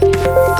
Música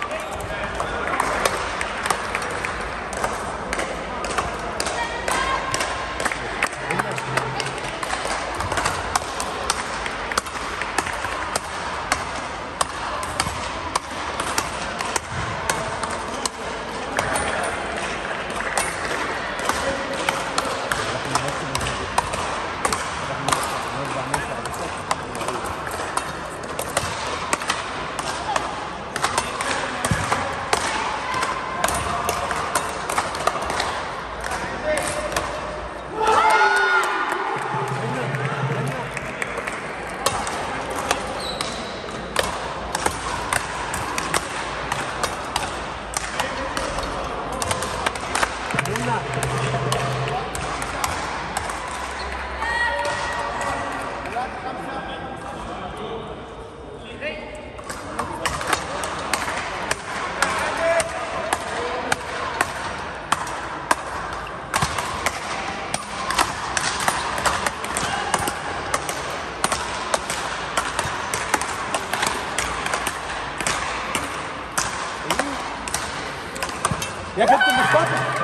E aquele que tu